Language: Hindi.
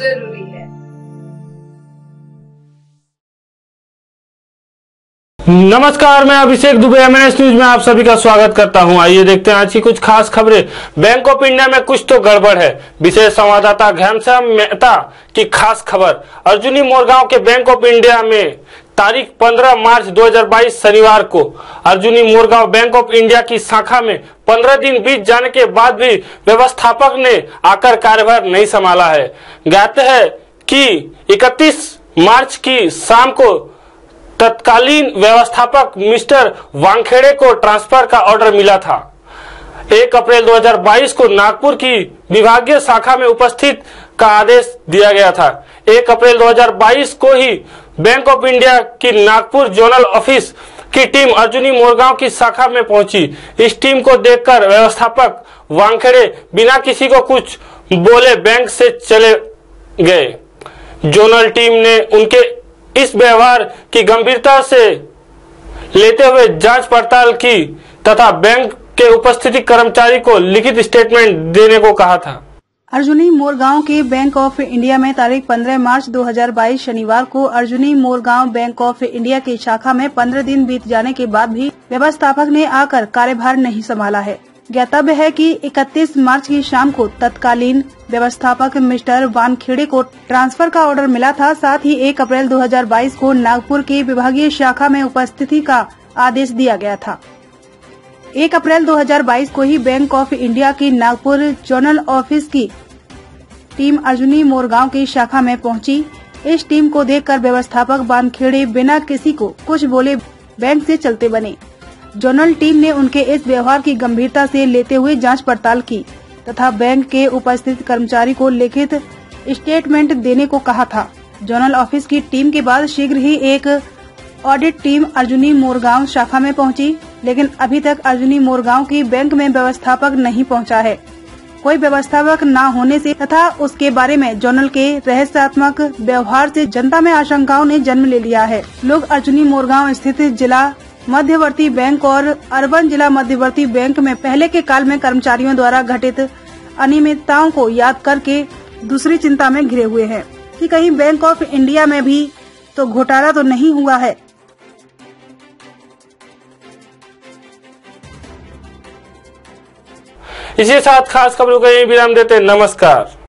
ज़रूरी है। नमस्कार, मैं अभिषेक दुबे एमएनएस न्यूज़ में आप सभी का स्वागत करता हूँ। आइए देखते हैं आज की कुछ खास खबरें। बैंक ऑफ़ इंडिया में कुछ तो गड़बड़ है। विशेष संवाददाता घनश्याम मेहता की खास खबर। अर्जुनी मोरगांव के बैंक ऑफ़ इंडिया में तारीख 15 मार्च 2022 शनिवार को। Arjuni Morgaon bank of India की शाखा में 15 दिन बीत जाने के बाद भी व्यवस्थापक ने आकर कार्यभार नहीं संभाला है। ज्ञात है कि 31 मार्च की शाम को तत्कालीन व्यवस्थापक मिस्टर वांगखेड़े को ट्रांसफ़र का ऑर्डर मिला था। एक अप्रैल 2022 को नागपुर की विभागीय शाखा में उपस्थित का आदेश दिया गया था। एक अप्रैल 2022 को ही बैंक ऑफ़ इंडिया की नागपुर जोनल ऑफ़िस की टीम अर्जुनी मोरगांव की शाखा में पहुँची। इस टीम को देखकर व्यवस्थापक वांगखेड़े बिना किसी को कुछ बोले बैंक से चले गए। जोनल टीम ने उनके इस व्यवहार की गंभीरता से लेते हुए जाँच पड़ताल की तथा बैंक के उपस्थिति कर्मचारी को लिखित स्टेटमेंट देने को कहा था। अर्जुनी मोर मोरगांव के बैंक ऑफ़ इंडिया में तारीख 15 मार्च 2022 शनिवार को Arjuni Mor Morgaon bank of India की शाखा में 15 दिन बीत जाने के बाद भी व्यवस्थापक ने आकर कार्यभार नहीं संभाला है। ज्ञातव्य है कि 31 मार्च की शाम को तत्कालीन व्यवस्थापक मिस्टर वानखेड़े को ट्रांसफ़र का ऑर्डर मिला था। साथ ही 1 अप्रैल 2022 को नागपुर की विभागीय शाखा में उपस्थिति का आदेश दिया गया था। 1 अप्रैल 2022 को ही बैंक ऑफ़ इंडिया की नागपुर जोनल ऑफ़िस की टीम अर्जुनी मोरगांव की शाखा में पहुँची। इस टीम को देखकर व्यवस्थापक बानखेड़े बिना किसी को कुछ बोले बैंक से चलते बने। जोनल टीम ने उनके इस व्यवहार की गंभीरता से लेते हुए जाँच पड़ताल की तथा बैंक के उपस्थित कर्मचारी को लिखित स्टेटमेंट देने को कहा था। जोनल ऑफ़िस की टीम के बाद शीघ्र ही एक ऑडिट टीम अर्जुनी मोरगांव शाखा में पहुँची। लेकिन अभी तक अर्जुनी मोरगांव की बैंक में व्यवस्थापक नहीं पहुँचा है। कोई व्यवस्थापक न होने से तथा उसके बारे में जोनल के रहस्यात्मक व्यवहार से जनता में आशंकाओं ने जन्म ले लिया है। लोग अर्जुनी मोरगांव स्थित जिला मध्यवर्ती बैंक और अर्बन जिला मध्यवर्ती बैंक में पहले के काल में कर्मचारियों द्वारा घटित अनियमितताओं को याद करके दूसरी चिंता में घिरे हुए हैं। कि कहीं बैंक ऑफ़ इंडिया में भी तो घोटाला तो नहीं हुआ है इसी साथ खास खबरों का यही विराम देते। नमस्कार